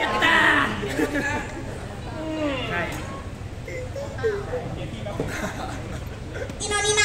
やったー。はい。